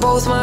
both my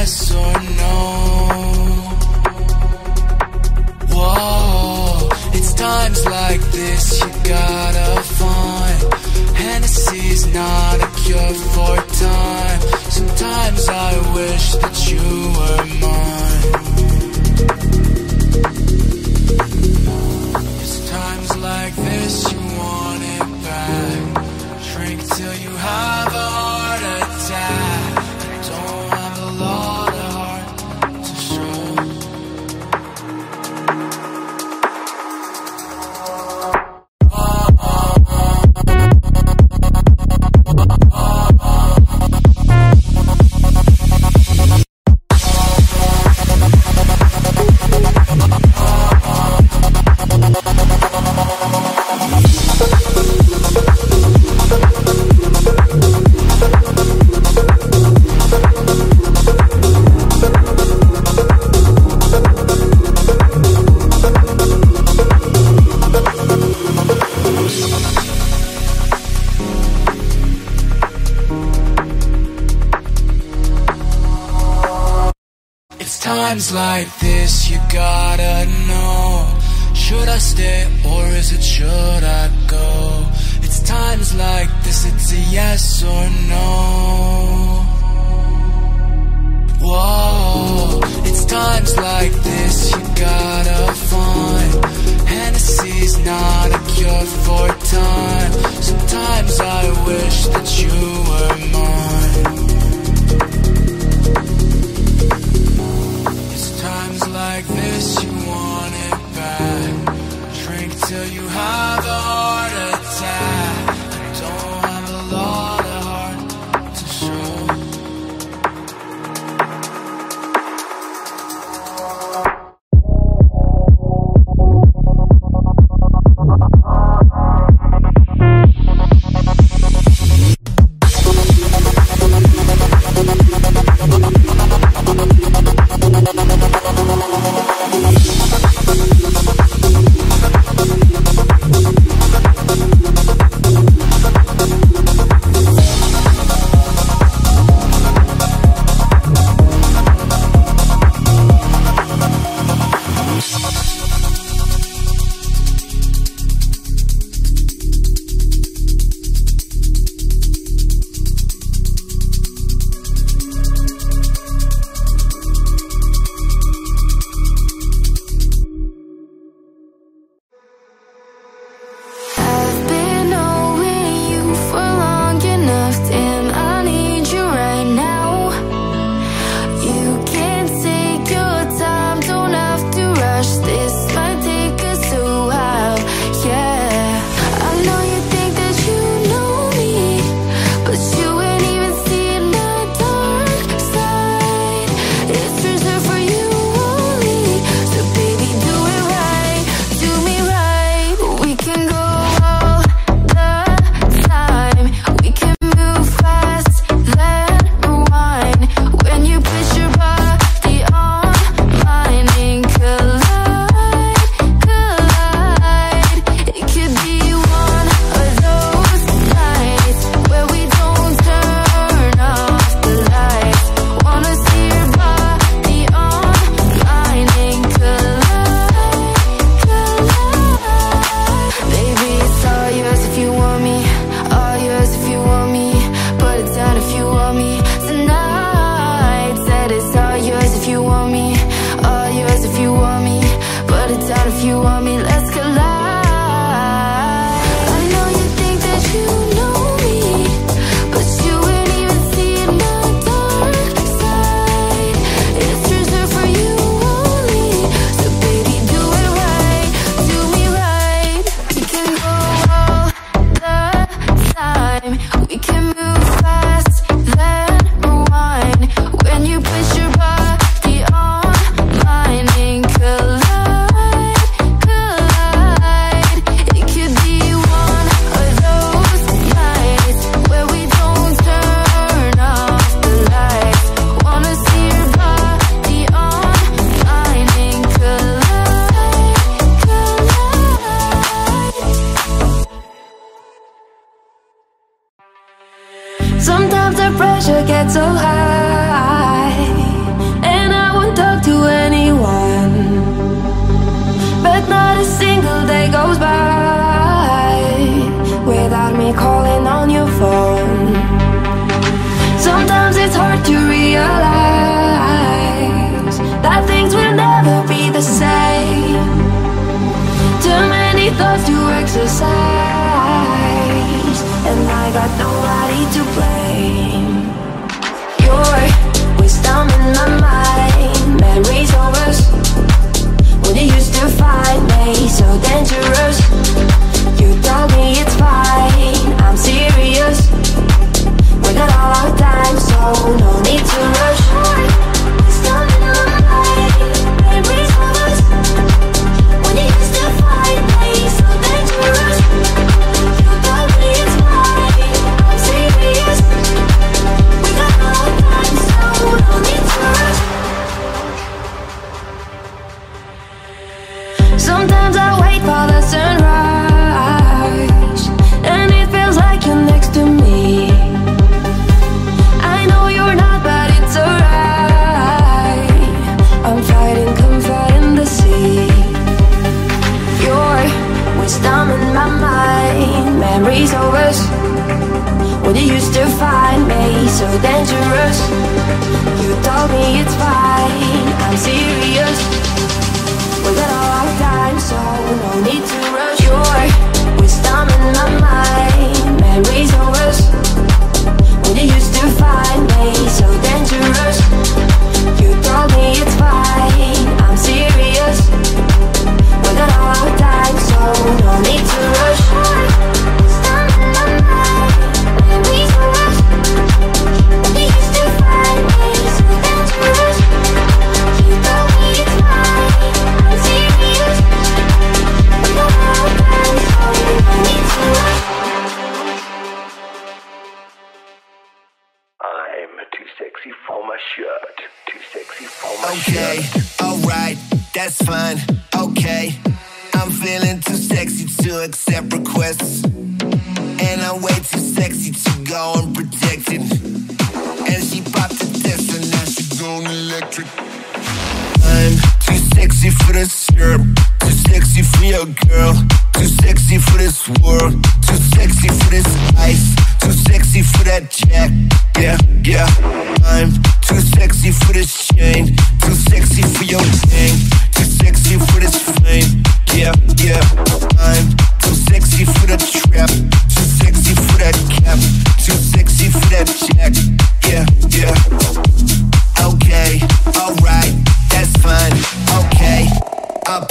it's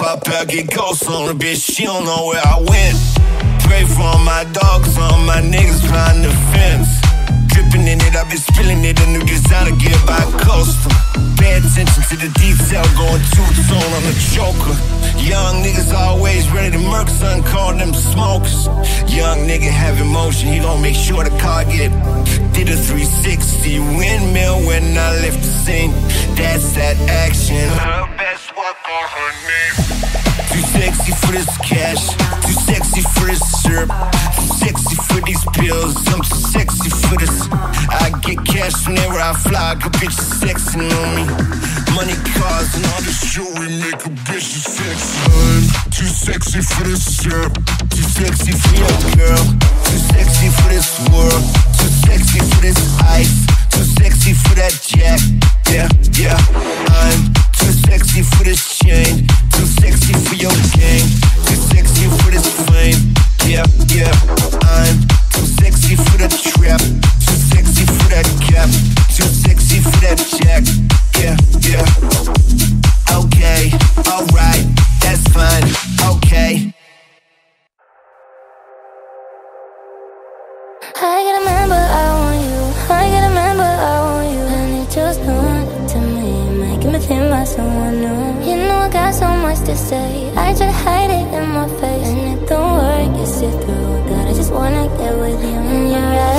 pop out, get ghosts on the bitch. She don't know where I went. Pray for my dogs, all my niggas behind the fence. Dripping in it, I've been spilling it. A new designer gear by Costa. Pay attention to the detail, going two tone on the choker. Young niggas always ready to murk, son, call them smokers. Young nigga have emotion, he gon' make sure the car get did a 360 windmill when I left the scene. That's that action. Too sexy for this cash. Too sexy for this syrup. Too sexy for these pills. I'm too sexy for this. I get cash whenever I fly. Good bitches sexing on me. Money, cars, and all this jewelry make a bitch sexy. I'm too sexy for this syrup. Too sexy for your girl. Too sexy for this world. Too sexy for this ice. Too sexy for that jack. Yeah, yeah. I'm too sexy for this chain. Too sexy for your gang. Too sexy for this fame. Yeah, yeah. I'm too sexy for the trap. Too sexy for that cap. Too sexy for that jack. Yeah, yeah. Okay, alright, that's fine. Okay. I gotta remember to say. I try to hide it in my face, and it don't work. You see through that. I just wanna get with you, and you're right.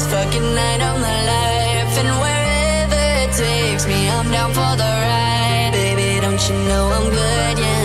this fucking night on my life, and wherever it takes me, I'm down for the ride. Baby, don't you know I'm good? Yeah.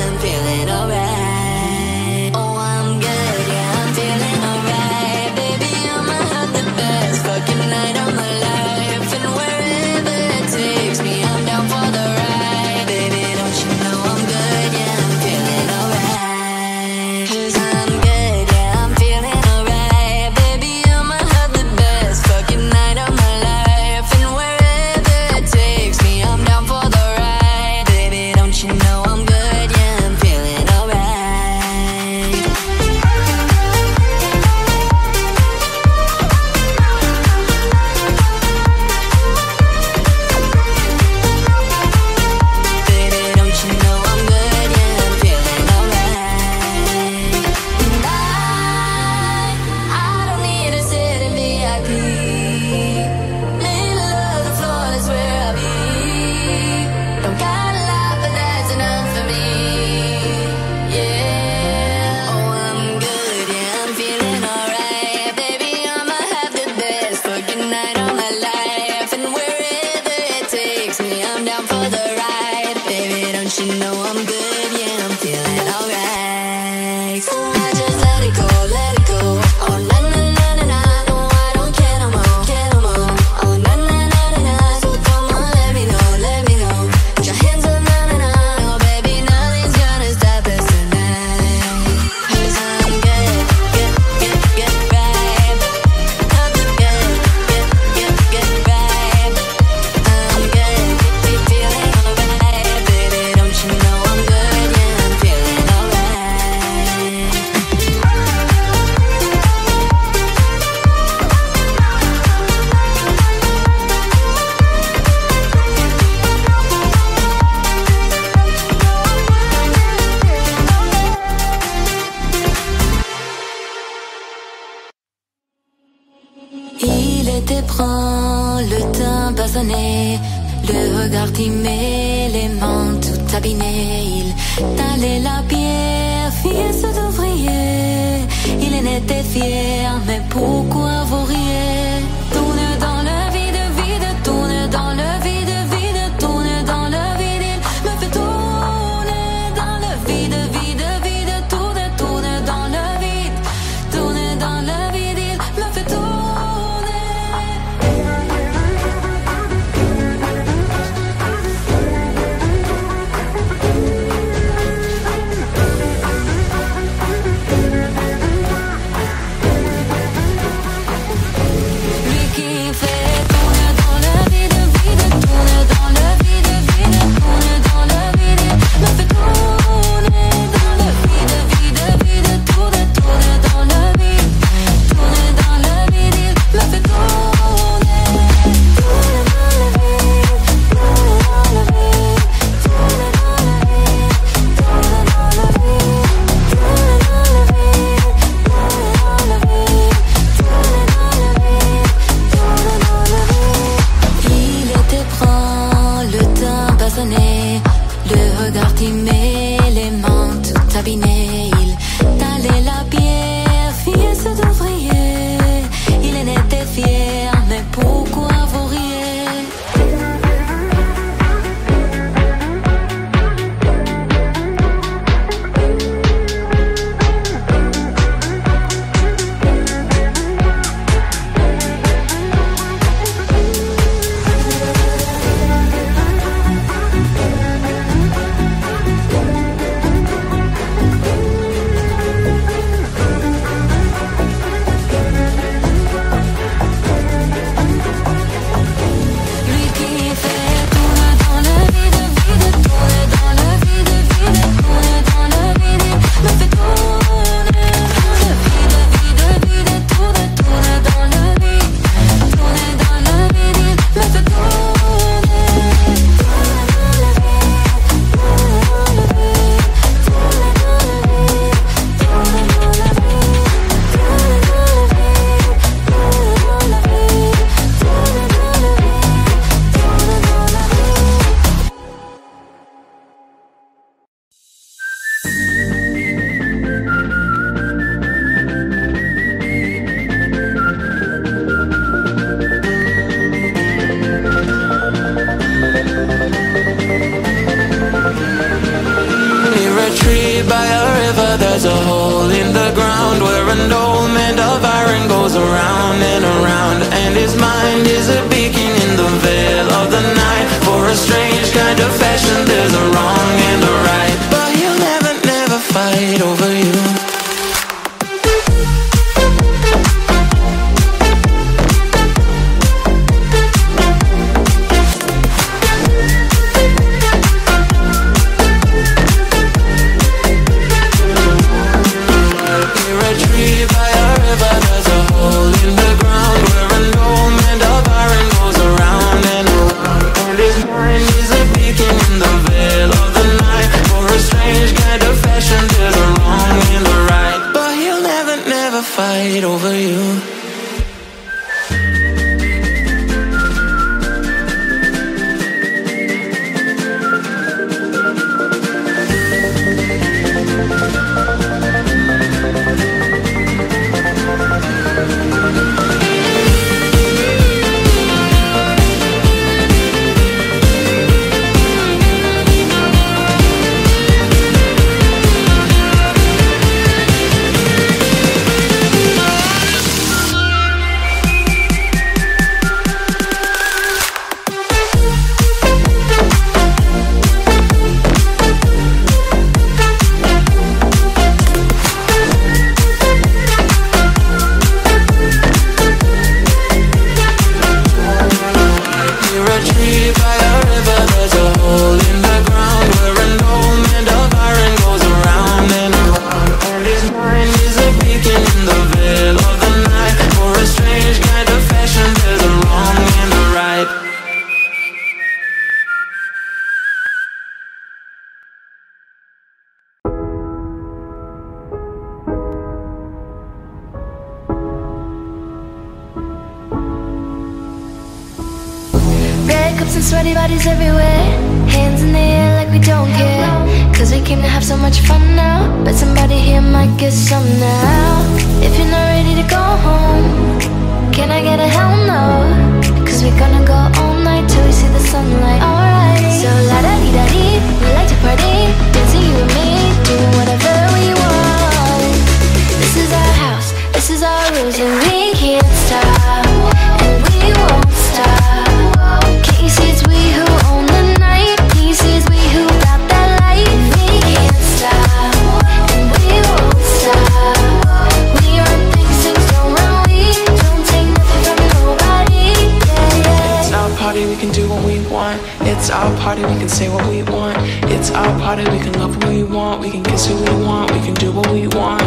It's our party, we can love who we want We can kiss who we want, we can do what we want.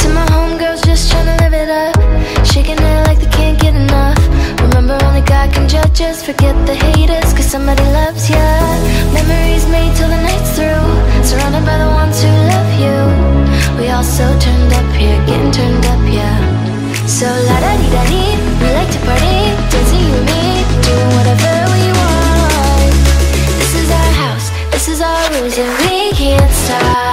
To my homegirls just tryna live it up Shaking it like they can't get enough. Remember only God can judge us Forget the haters, cause somebody loves ya. Memories made till the night's through Surrounded by the ones who love you. We all so turned up here, getting turned up, yeah. So la-da-dee-da-dee, we like to party Dancing you and me, doing whatever inside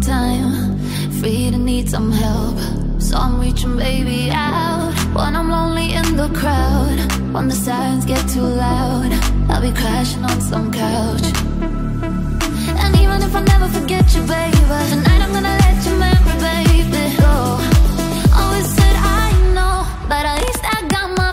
time. Free to need some help. So I'm reaching baby out. When I'm lonely in the crowd. When the sirens get too loud. I'll be crashing on some couch. And even if I never forget you, baby. Tonight I'm gonna let your memory, baby, go. Always said I know. But at least I got my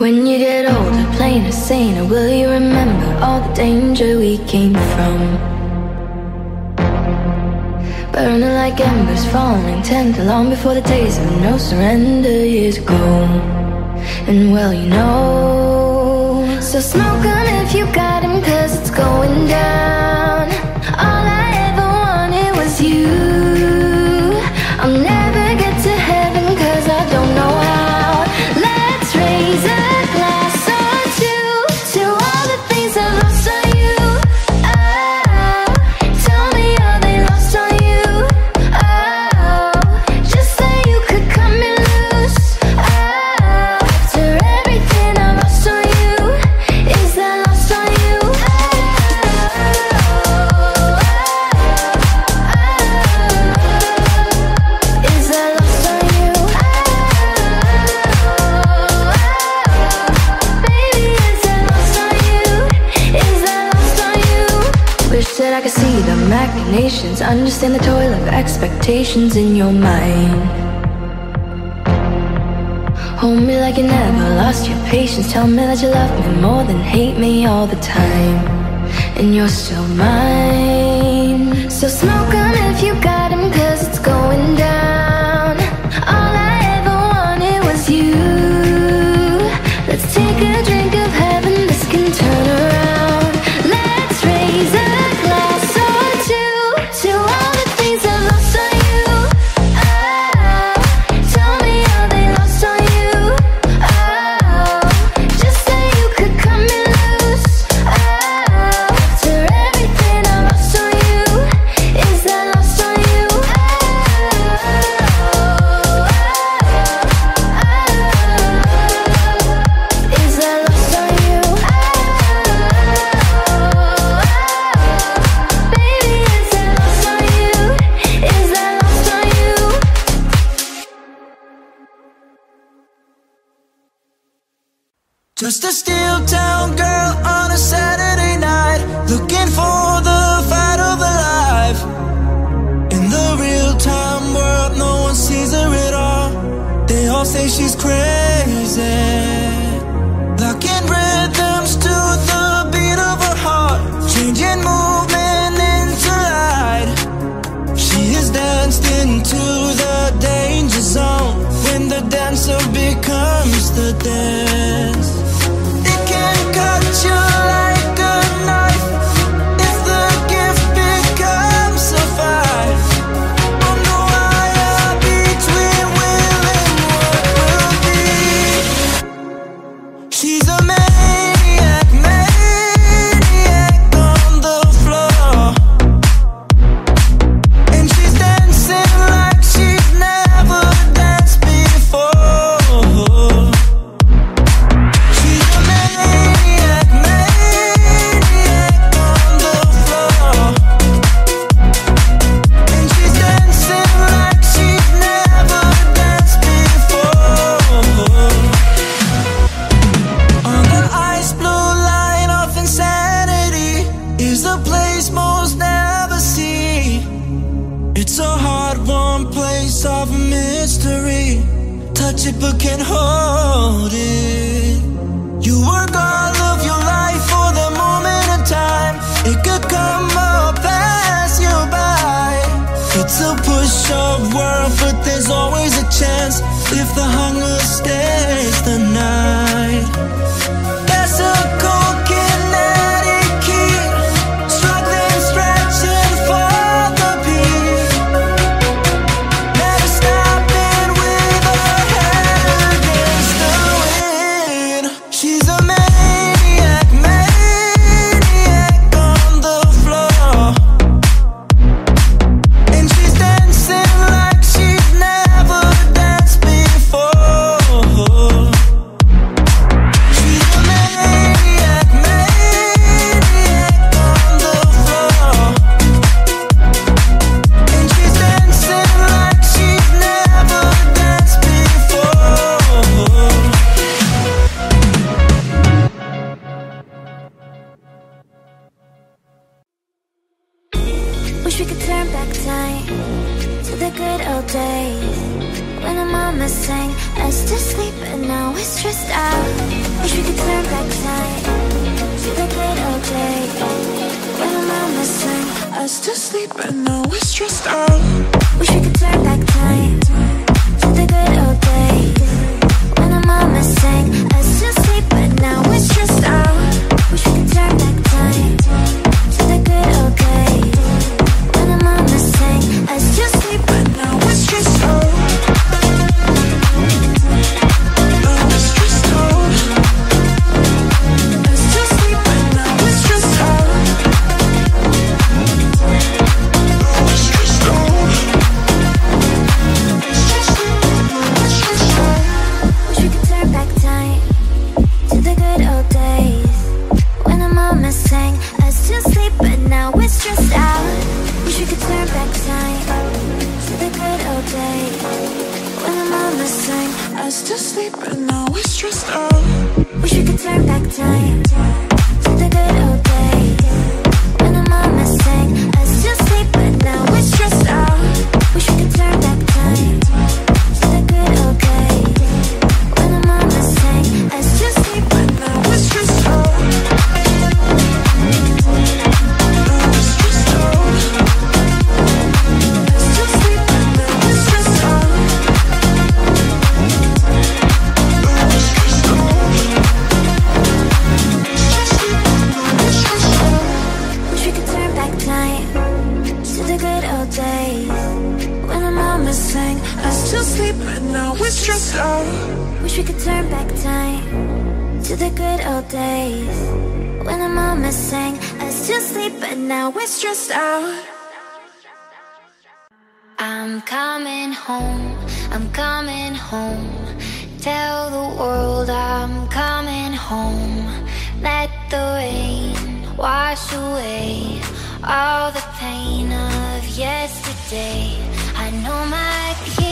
When you get older, plainer, saner, will you remember all the danger we came from? Burning like embers, falling tender, long before the days of no surrender years ago. And well, you know. So smoke on if you got him, cause it's going down. understand the toil of expectations in your mind. Hold me like you never lost your patience. Tell me that you love me more than hate me all the time. And you're still mine. So smoke on if you got say she's crazy. Locking rhythms to the beat of her heart. Changing movement into light. She has danced into the danger zone. When the dancer becomes the dance. slow Wish we could turn back time To the good old days. When the mama sang us to sleep But now we're stressed out. I'm coming home, I'm coming home. Tell the world I'm coming home. Let the rain wash away All the pain of yesterday. I know my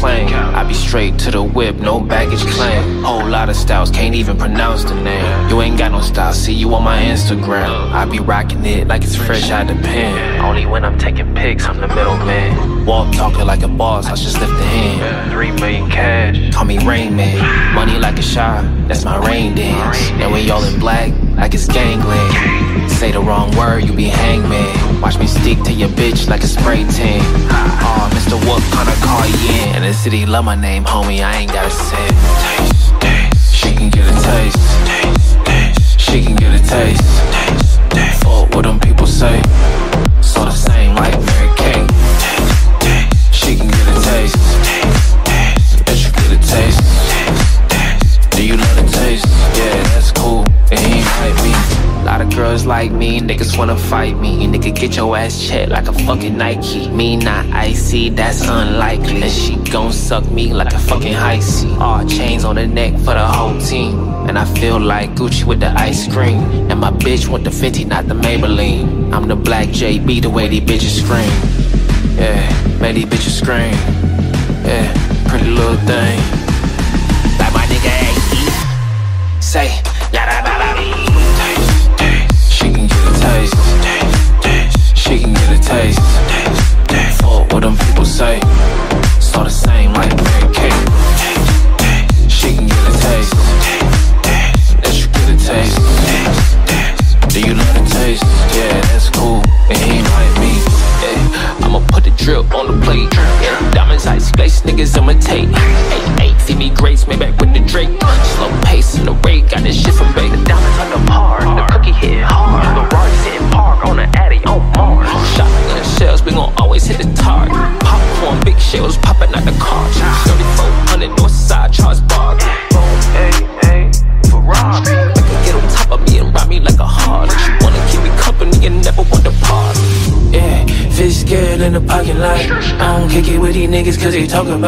Claim. I be straight to the whip, no baggage claim. Whole lot of styles, can't even pronounce the name. You ain't got no style, see you on my Instagram. I be rocking it like it's fresh out the pen. Only when I'm taking pics, I'm the middleman. Walk talking like a boss, I just lift a hand. Three million cash, call me Rain Man. Money like a shot, that's my rain dance. And when y'all in black, like it's gangland. Say the wrong word, you be hangman. Watch me stick to your bitch like a spray tan. Oh, Mr. What kinda call you in? And the city love my name, homie, I ain't gotta say it. Taste, taste. She can get a taste. taste, taste. She can get a taste. taste, taste. Fuck what them people say. So the same like girls like me, niggas wanna fight me. Nigga, get your ass checked like a fucking Nike. Me not icy, that's unlikely. And she gon' suck me like a fucking icy. All chains on the neck for the whole team. And I feel like Gucci with the ice cream. And my bitch want the Fenty, not the Maybelline. I'm the black JB, the way these bitches scream. Yeah, make these bitches scream. Yeah, pretty little thing.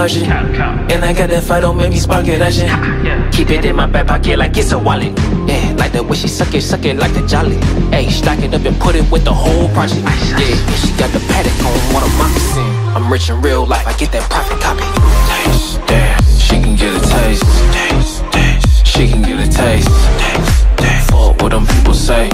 Cause they talk about shit. And I got that fight, don't make me spark it, that shit. Keep it in my back pocket like it's a wallet. Yeah, like the way she suck it, suck it like the jolly. Hey, stack it up and put it with the whole project. Yeah, and she got the paddock on what a moccasin. I'm rich in real life, I get that profit copy. Taste, yeah, she can get a taste. Taste, taste. She can get a taste. Taste, taste. Fuck what them people say.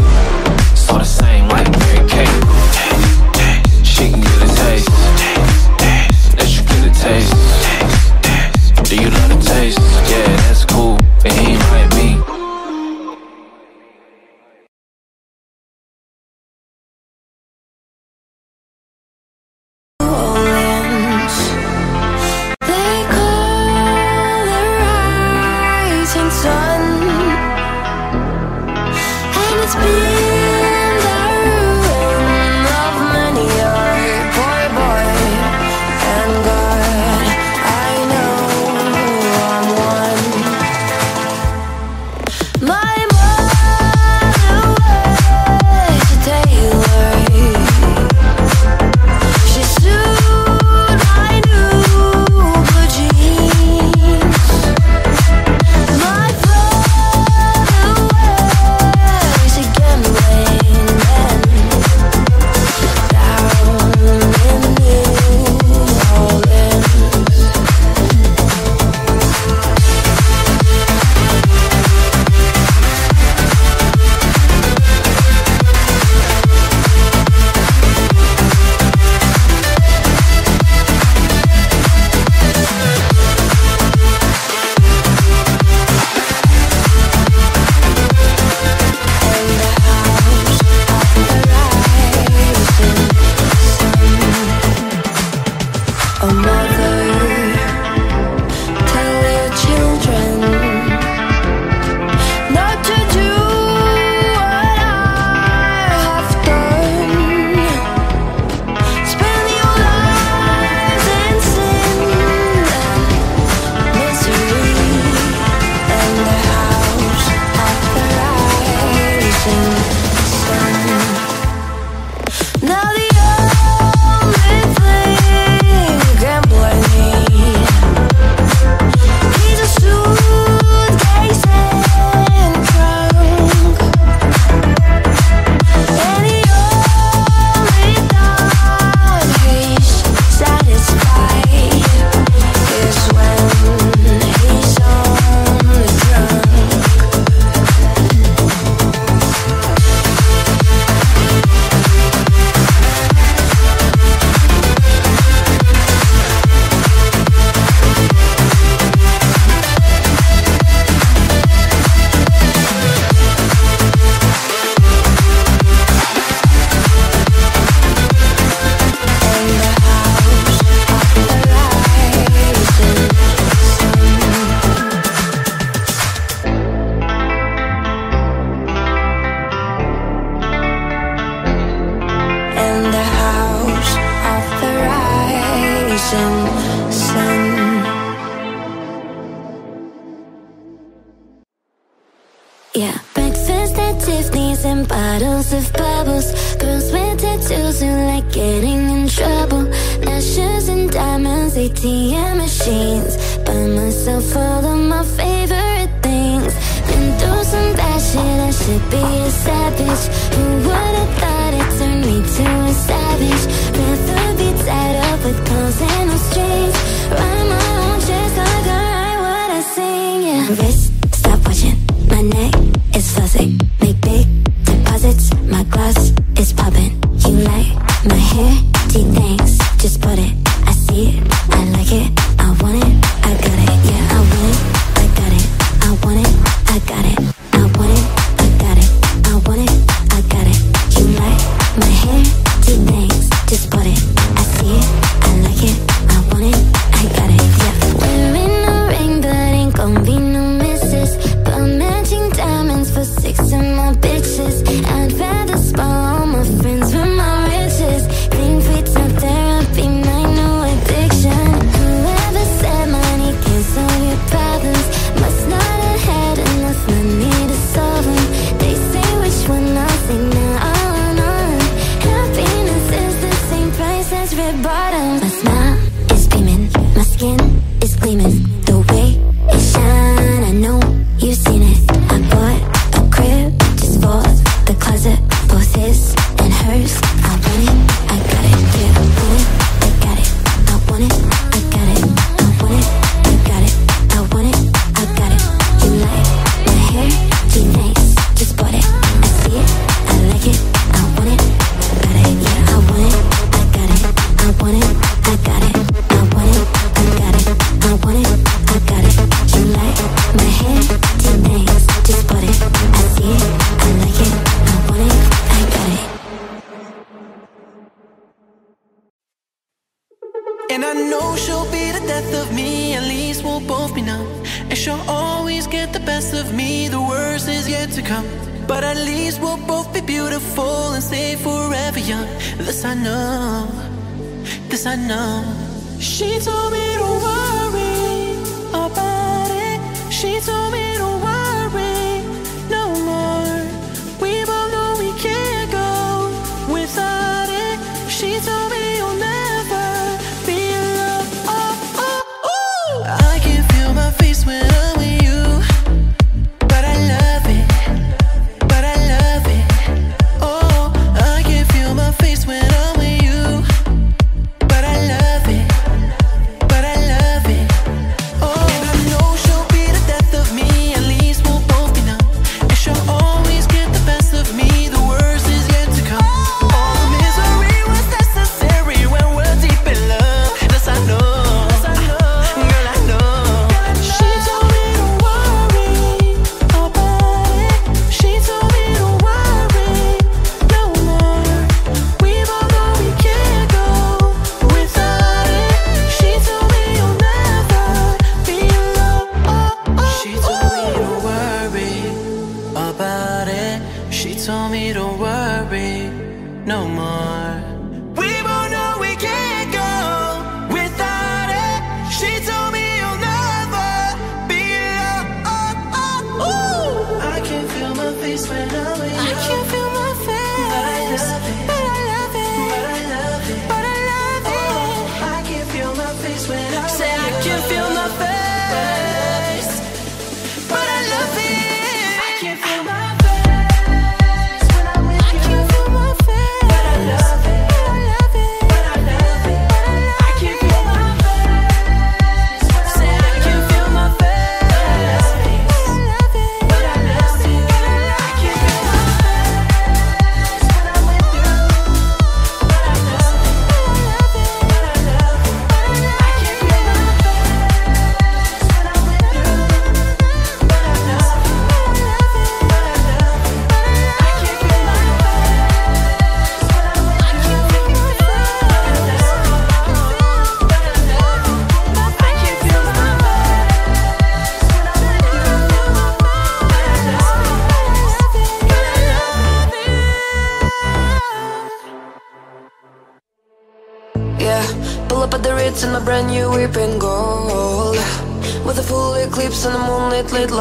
No more.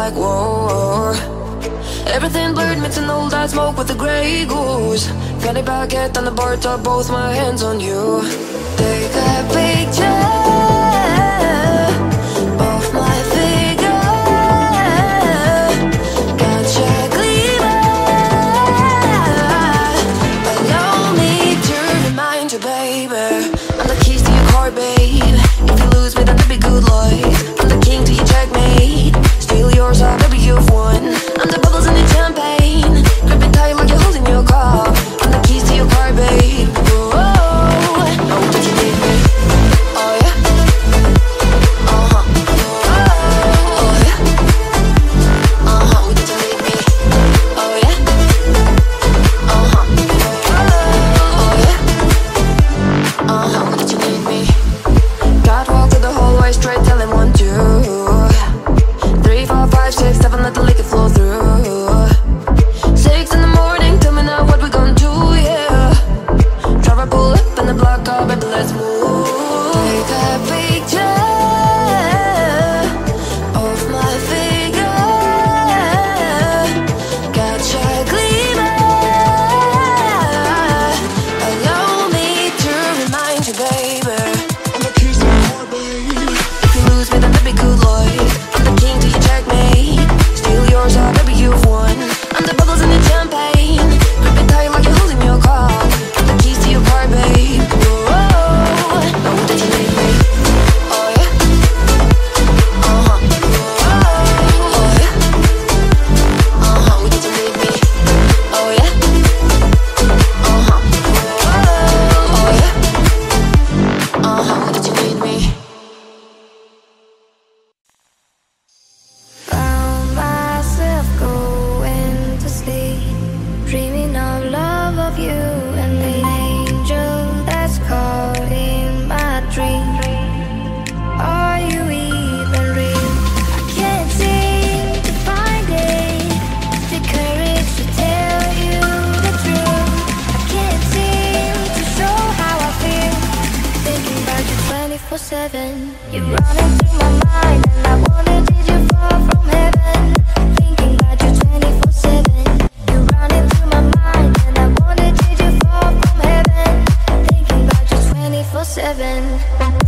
like war Everything blurred, mixing old I smoke with the grey goose. Fendi baguette on the bar, top, both my hands on you. Take a picture. seven.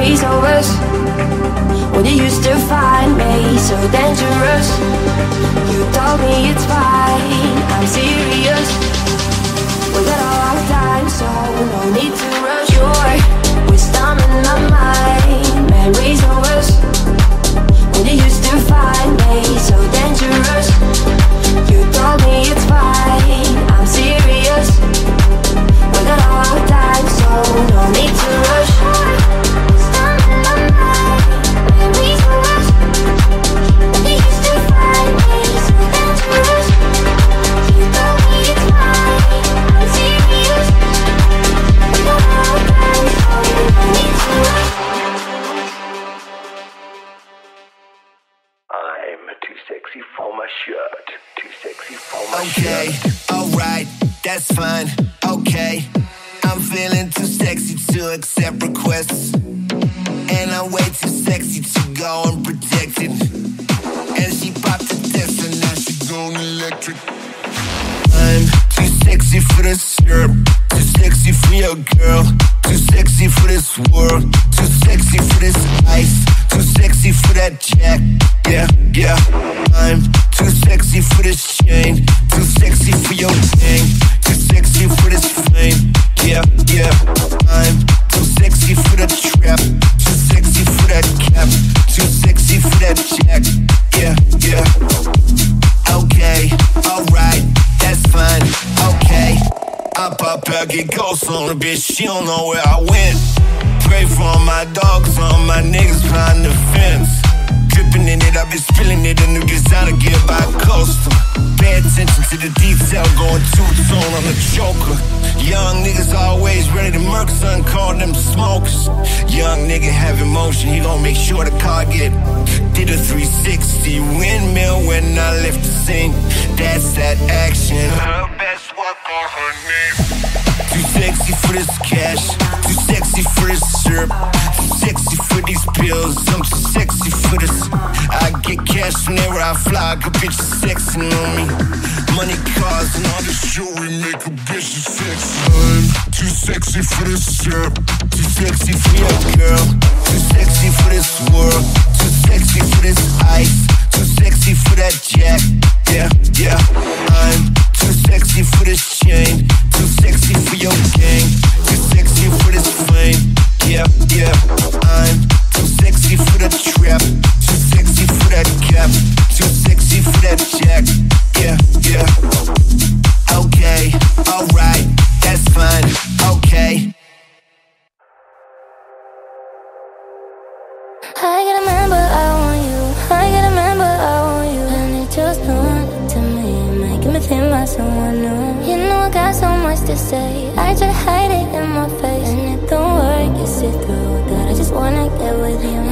Memories of us, When you used to find me so dangerous. You told me it's fine, I'm serious. We got all our time so no need to rush. Your wisdom in my mind Memories of us, When you used to find me so dangerous. Accept on a bitch. She don't know where I went. Pray for all my dogs, all my niggas behind the fence. Dripping in it, I've been spilling it. A new designer gear by custom. Pay attention to the detail, going two tone on the choker. Young niggas always ready to murk, son, call them smokers. Young nigga have emotion, he gon' make sure the car get. Did a 360 windmill when I left the scene. That's that action. Her best work on her knee. Too sexy for this cash. Too sexy for this syrup. Too sexy for these pills. I'm too sexy for this. I get cash whenever I fly. Good bitches sexing on me. Money, cars, and all this jewelry make a bitch sexy. I'm too sexy for this syrup. Too sexy for your girl. Too sexy for this world. Too sexy for this ice. Too sexy for that jack. Yeah, yeah. I'm too sexy for this chain. Too sexy for your gang. Too sexy for this fame. Yeah, yeah. I'm too sexy for the trap. Too sexy for that cap. Too sexy for that jack. Yeah, yeah. Okay, alright, that's fine. Okay. I gotta remember me like someone new. You know I got so much to say. I try to hide it in my face, and it don't work. You see through that. I just wanna get with you.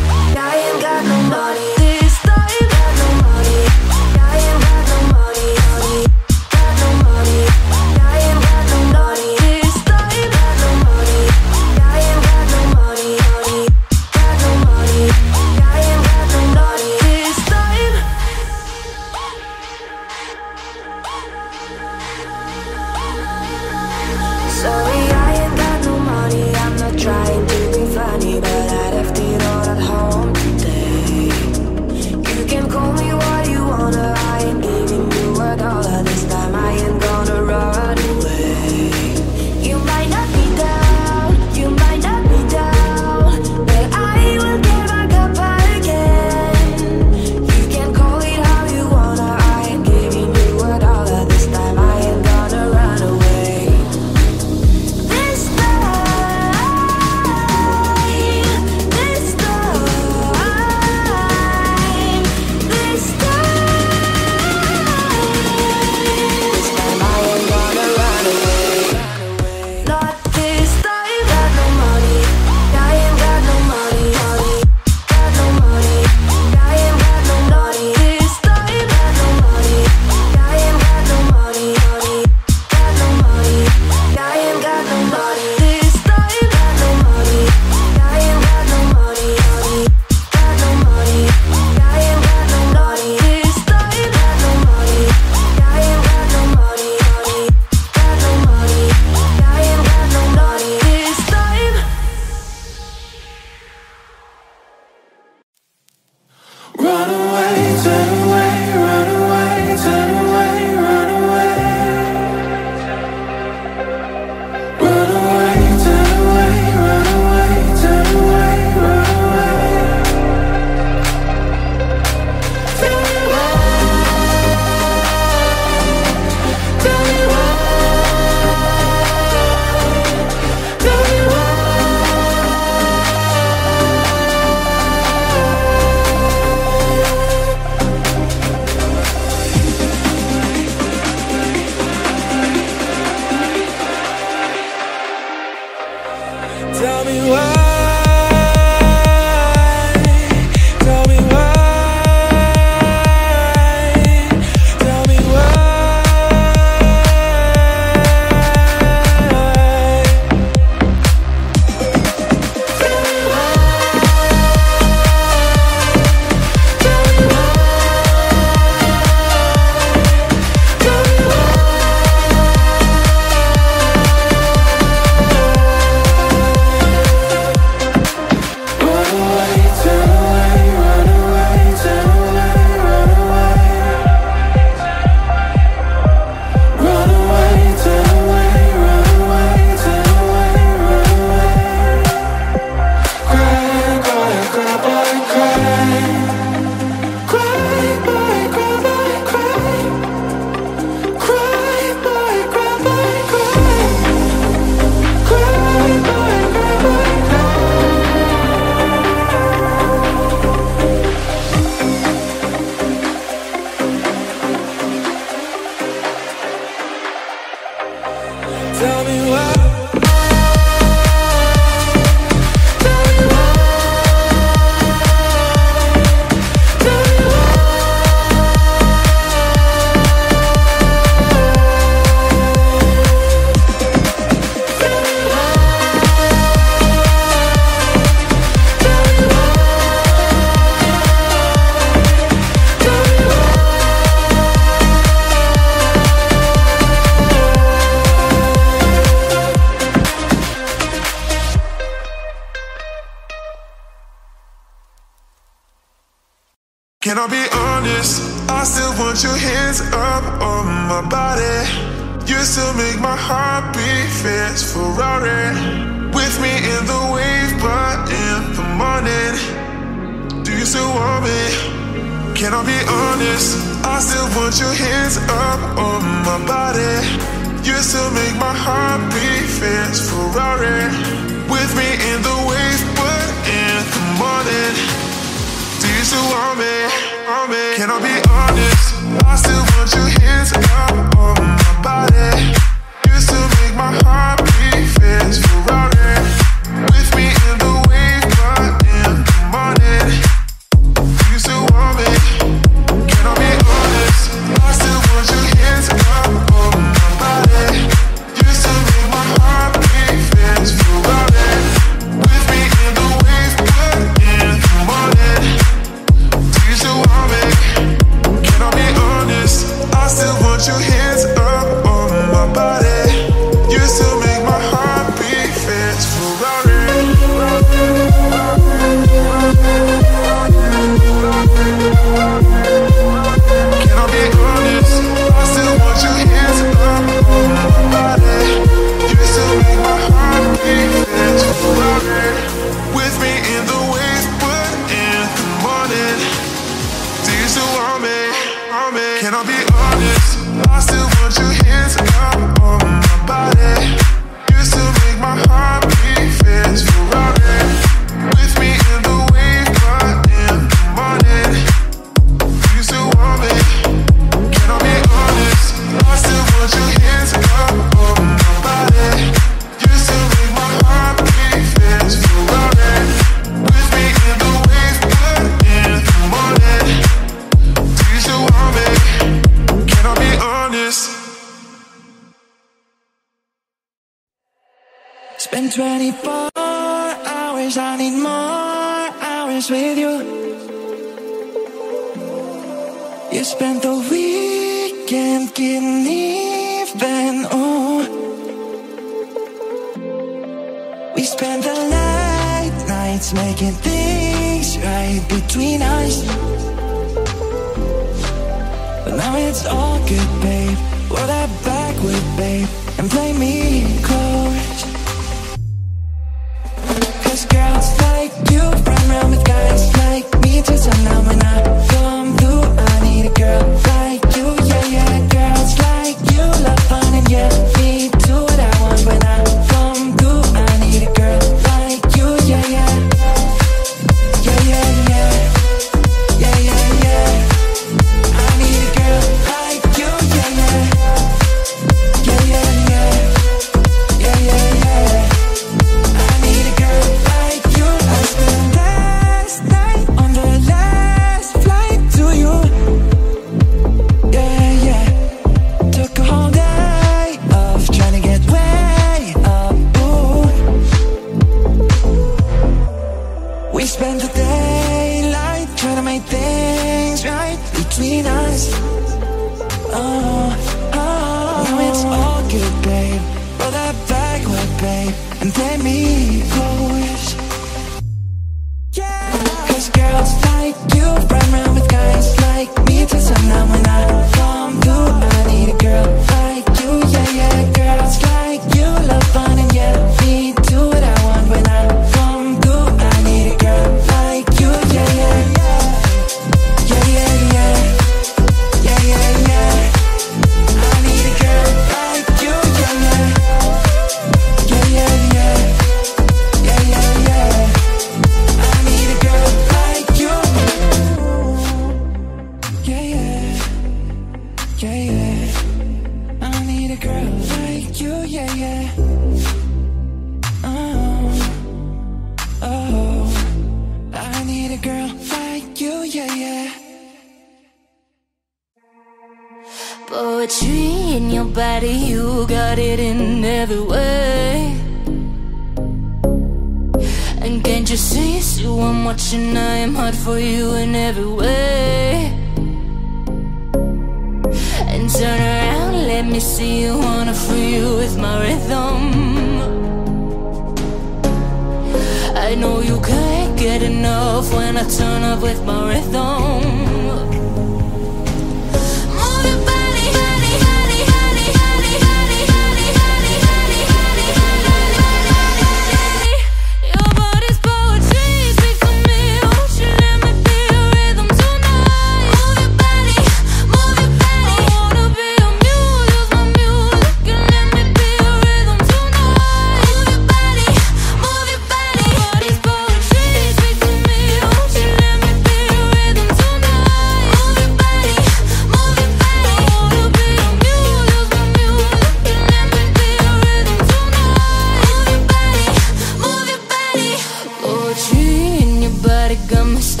got a gum.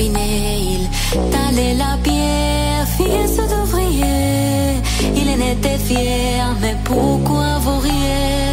il talait la pierre, fils d'ouvrier. Il en était fier, mais pourquoi vous riez?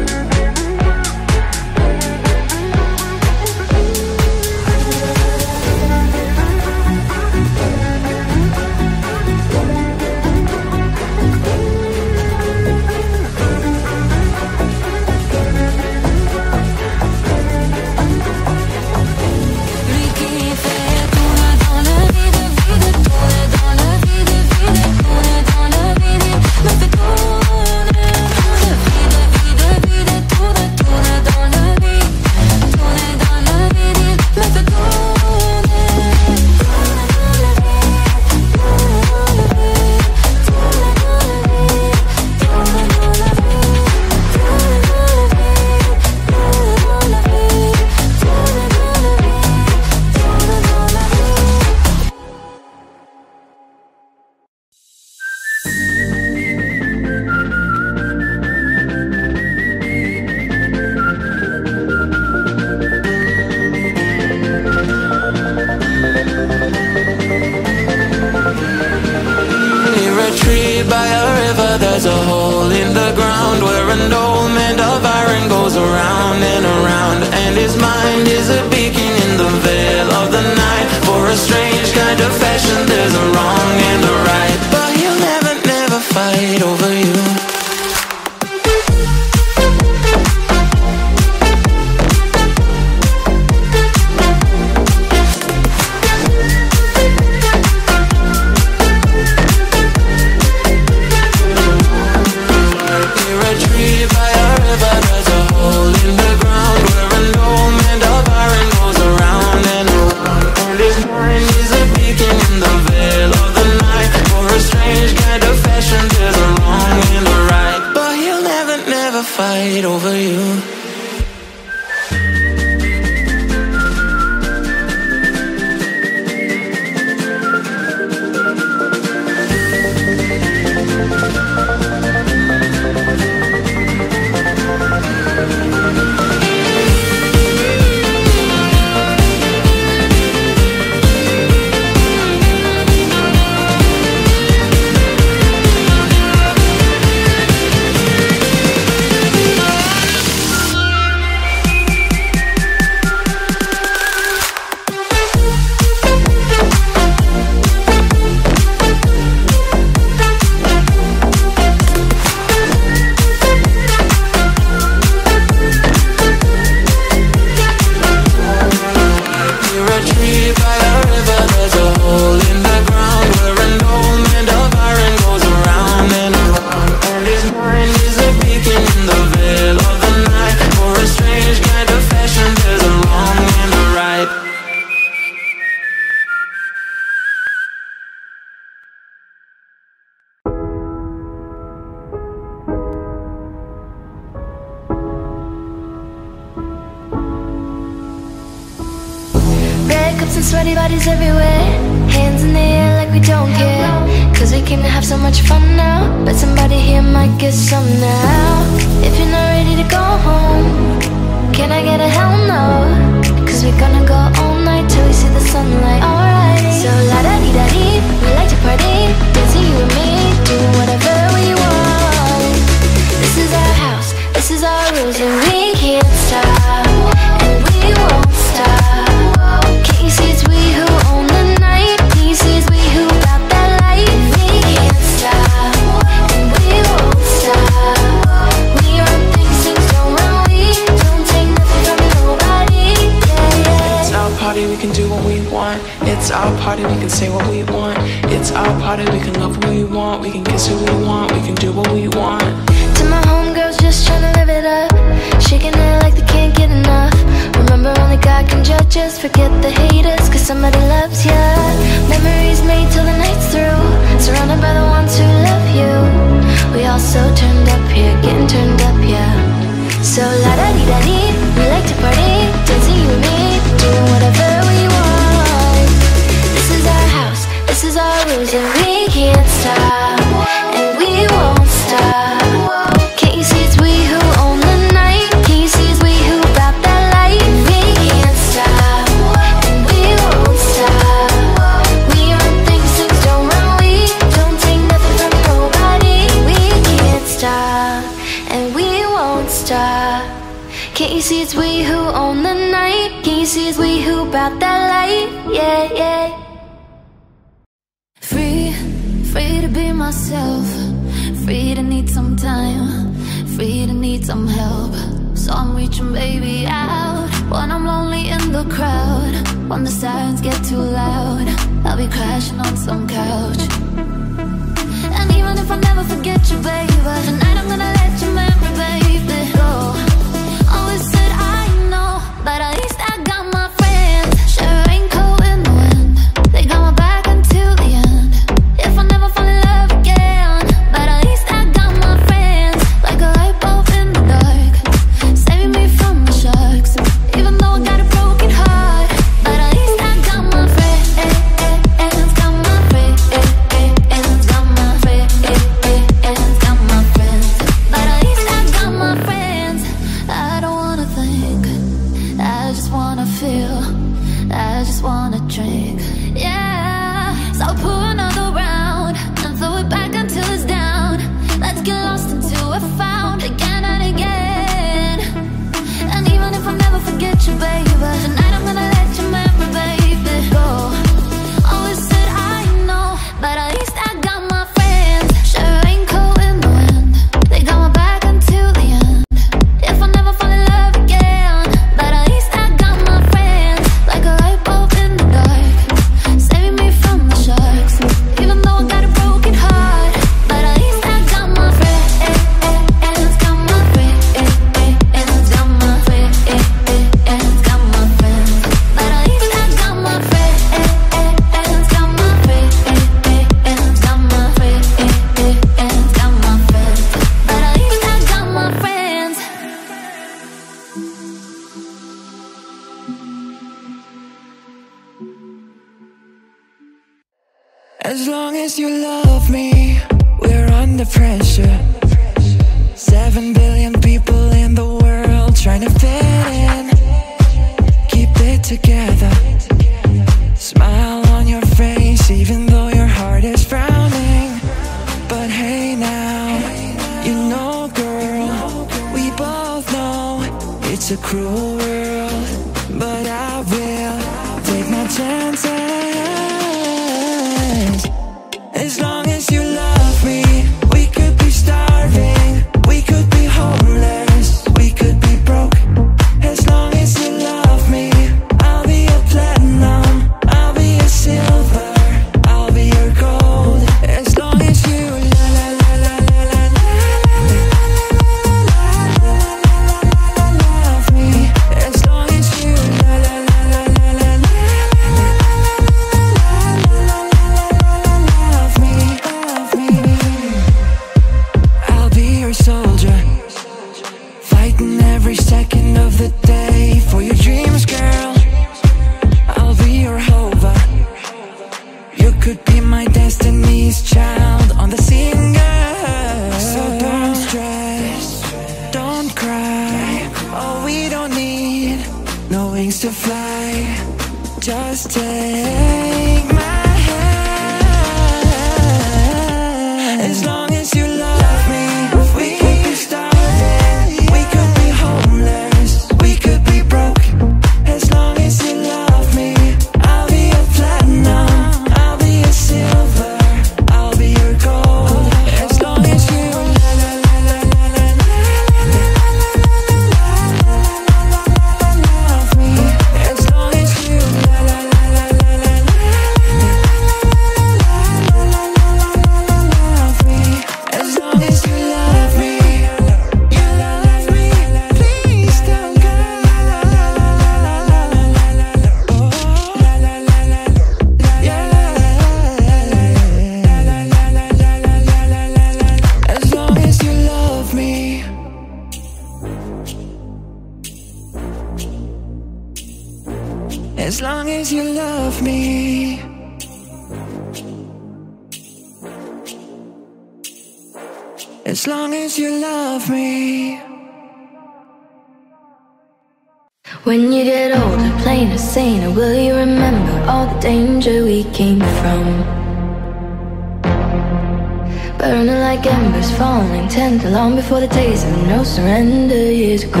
for the days of no surrender years ago.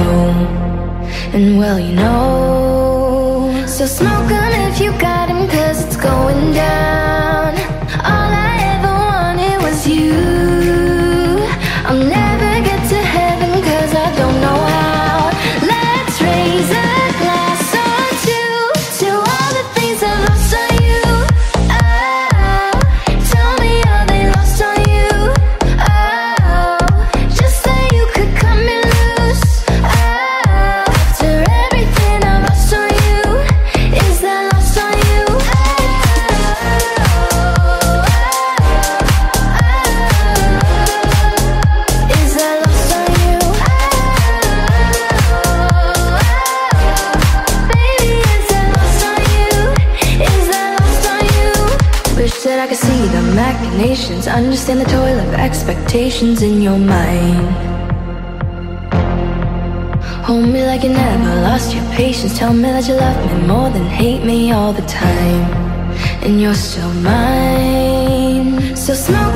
And well, you know stand the toil of expectations in your mind. Hold me like you never lost your patience. Tell me that you love me more than hate me all the time. And you're still mine. So smile.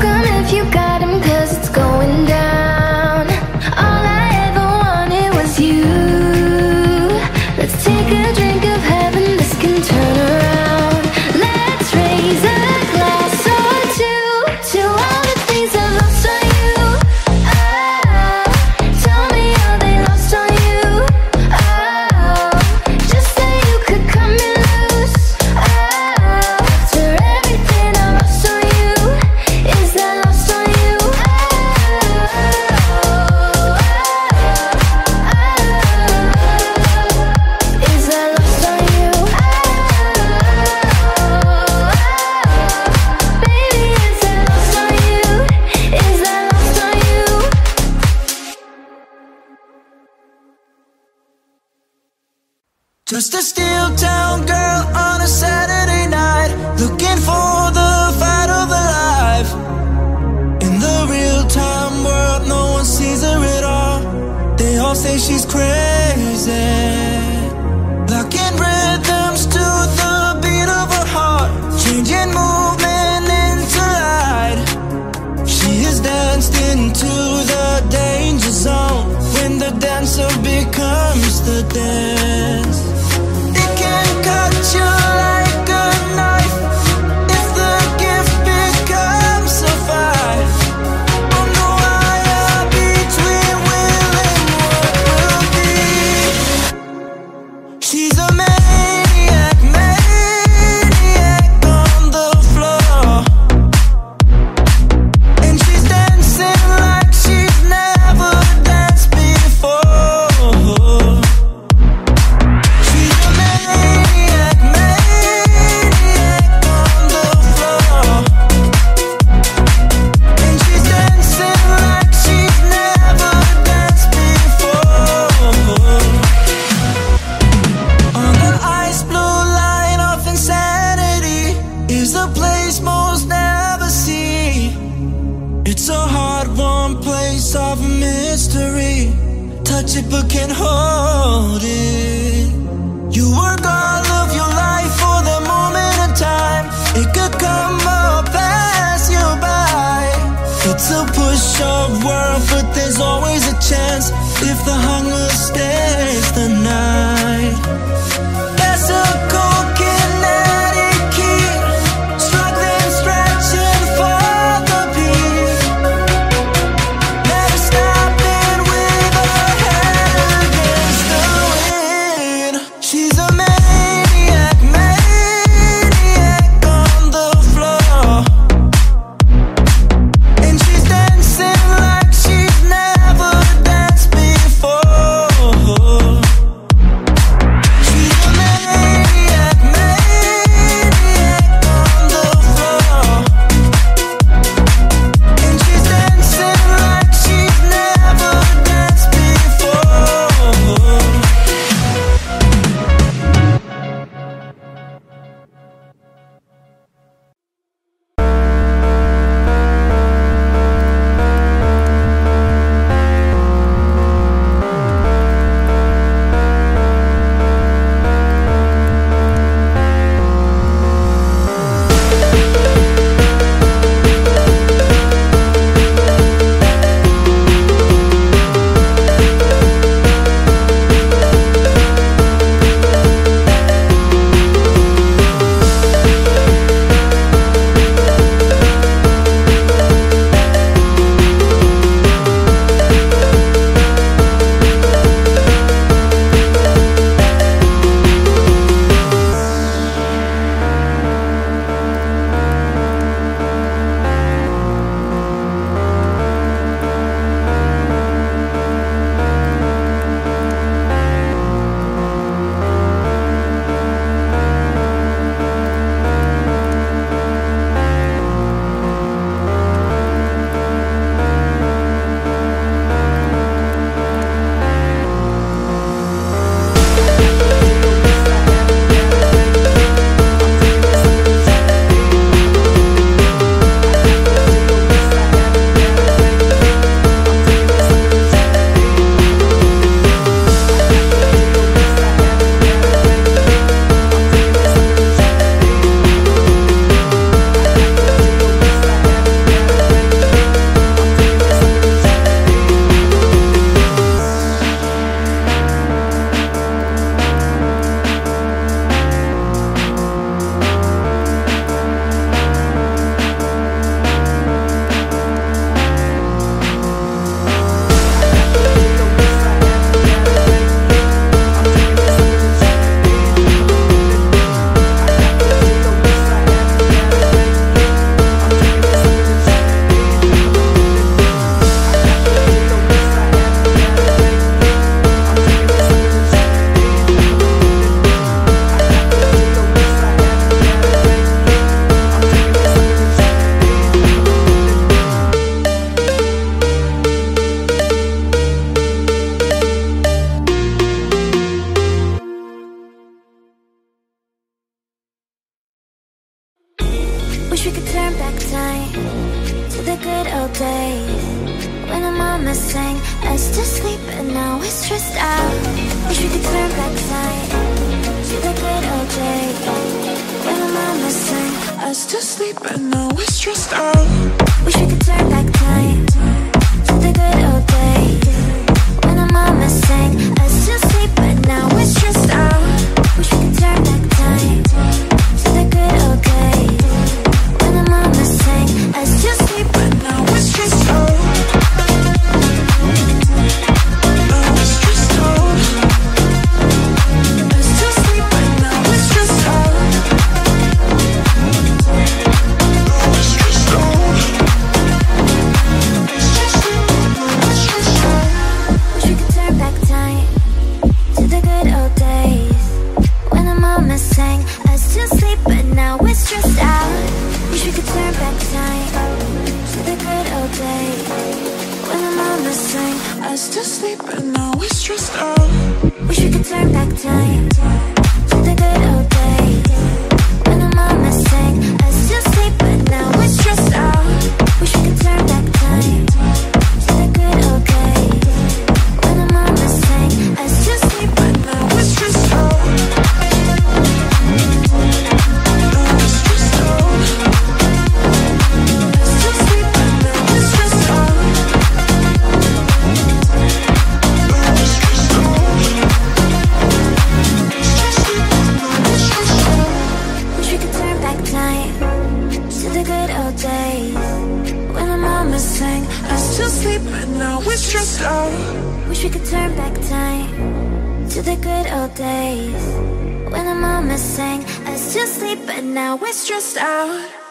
Now we're stressed out.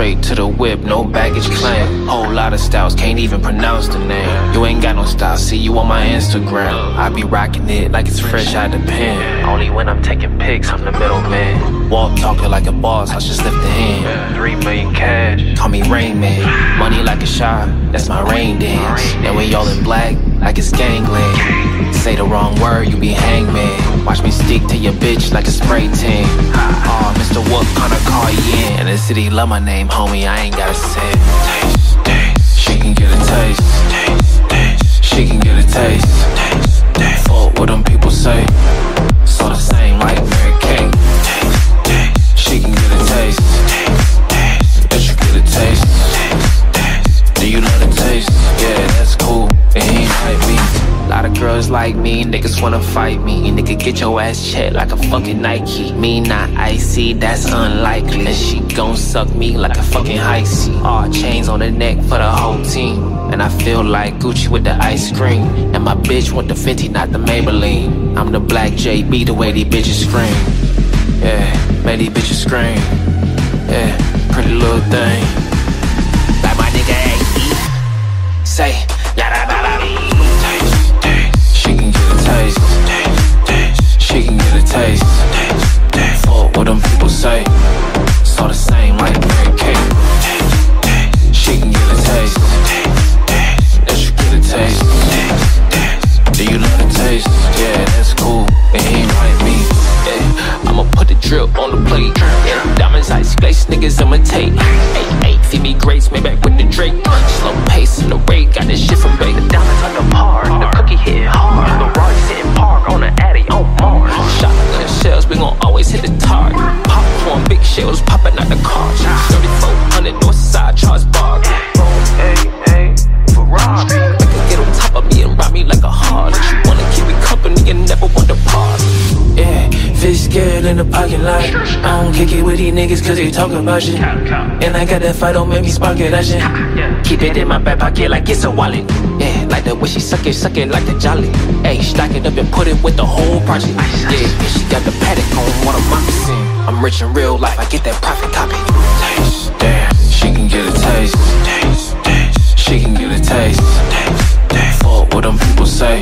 Straight to the whip, no baggage claim. Whole lot of styles, can't even pronounce the name. You ain't got no style, see you on my Instagram. I be rocking it like it's fresh out the pen. Only when I'm taking pics, I'm the middleman. Walk talking like a boss, I just lift the hand. Three million cash, call me Rain Man. Money like a shot, that's my rain dance. And we all in black, like it's gangland. Say the wrong word, you be hangman. Watch me stick to your bitch like a spray tan. Oh, Mr. Kind of car you in? And the city love my name, homie, I ain't gotta say. Taste, taste, she can get a taste. Taste, taste, she can get a taste. Taste, taste, fuck what them people say. Lot like me, niggas wanna fight me. Nigga, get your ass checked like a fucking Nike. Me not icy, that's unlikely. And she gon' suck me like a fucking icy. All chains on the neck for the whole team. And I feel like Gucci with the ice cream. And my bitch want the Fendi, not the Maybelline. I'm the black JB, the way these bitches scream. Yeah, make these bitches scream. Yeah, pretty little thing. Taste. Taste, taste. Fuck what them people say. So the same like. Taste, taste. She can get a taste. Let you get a taste. Do you love the taste? Yeah, that's cool. It ain't like me. Yeah, I'ma put the drip on the plate. Yeah, diamonds ice glaze, niggas imitate. In the. I don't kick it with these niggas cause they talk about shit. And I got that fight, don't make me spark it, that shit. Keep it in my back pocket like it's a wallet. Yeah, like the way she suck it, suck it like the jolly. Hey, stack it up and put it with the whole project. Yeah, and she got the paddock on one of my moccasin. I'm rich in real life, I get that profit copy. Taste, damn, she can get a taste. Taste, taste, she can get a taste. Taste, taste, fuck what them people say.